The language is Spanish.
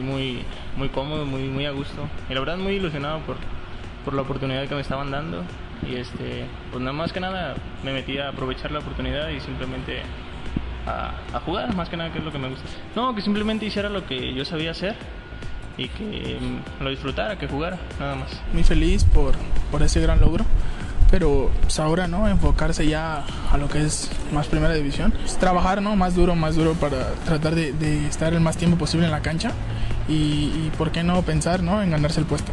muy, muy cómodo, muy, muy a gusto. Y la verdad muy ilusionado por, por la oportunidad que me estaban dando. Y este, pues nada más que nada me metí a aprovechar la oportunidad y simplemente a, a jugar, más que nada que es lo que me gusta. No, que simplemente hiciera lo que yo sabía hacer y que mm, lo disfrutara, que jugara, nada más. Muy feliz por, por ese gran logro pero pues ahora no enfocarse ya a lo que es más primera división. Trabajar no más duro más duro para tratar de, de, estar el más tiempo posible en la cancha y, y por qué no pensar no en ganarse el puesto